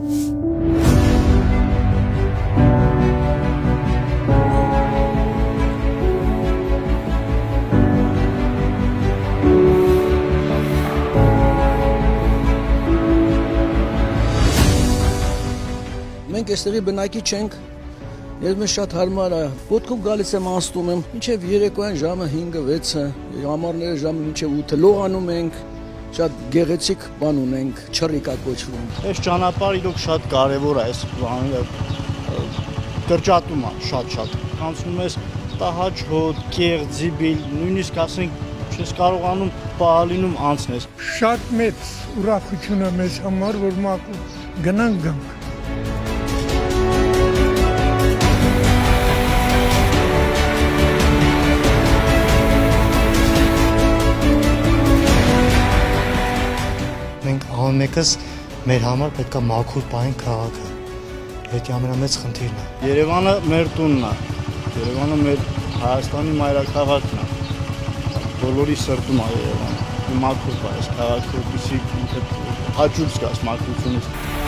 Մենք այստեղի բնակիչ ենք, Ես մեզ շատ հարմար է։ Ոտքով գալիս եմ անցնում եմ, մինչև երեկոյան ժամը 5-ը 6-ը, ամառները ժամը մինչև 8-ը լողանում ենք, շատ գեղեցիկ բան ունենք, չռիկա կոչվում։ Այս ճանապարհը իրոք շատ կարևոր է, այս բանը կրճատում է շատ-շատ։ Անցնում ես տահաճ հոտ, կեղձիբիլ, նույնիսկ ասենք չես կարողանում պահալինում անցնես։ Շատ մեծ ուրախություն է մեզ համար, որ մաքուր գնանք գանք։ մենք ամենեկս մեր համար պետքա մաքուր պահենք քաղաքը։ Դա ամենամեծ խնդիրն է։ Երևանը մեր տունն է։ Երևանը մեր Հայաստանի մայրաքաղաքն է։ Բոլորի սրտում է Երևանը։ Մաքուր պահես քաղաքը, որպեսզի հաճույք զգաս մաքրությունից։